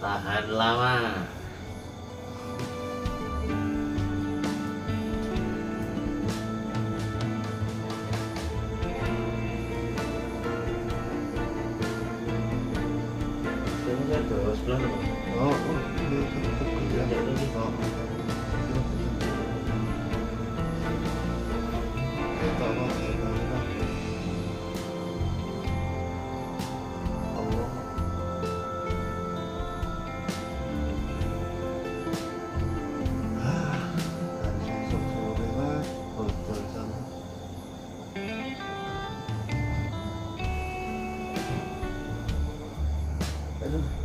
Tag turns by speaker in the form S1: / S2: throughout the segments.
S1: tahan lama
S2: Amen.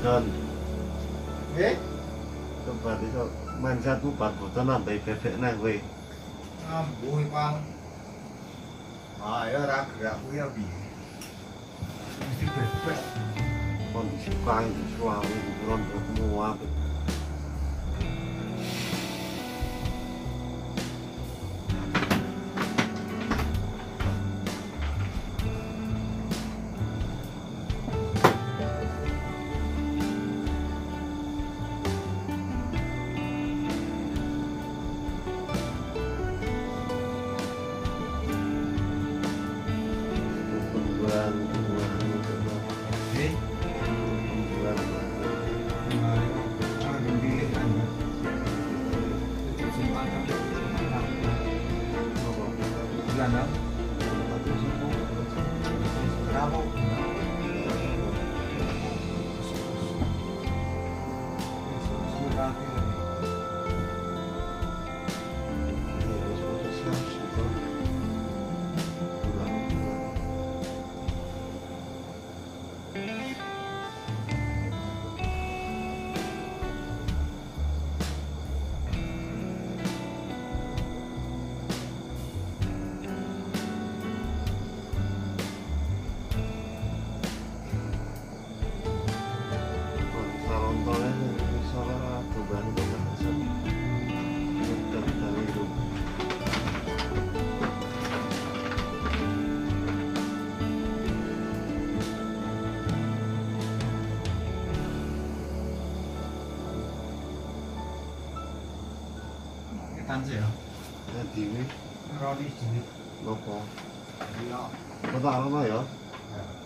S2: John.
S3: Nggih,
S2: Coba iso main satu empat botol nambah bebek nang kowe.
S3: ambuh Pang. Ayo ra gerak kuwi ya piye? Mesti bebek.
S2: Kondisi kain suami buron semua.
S3: Ayo 单子呀？在地里。哪里？地里。老
S2: 婆。
S3: 你要。
S2: 不
S3: 打
S2: 了吗？要。
S3: 哎。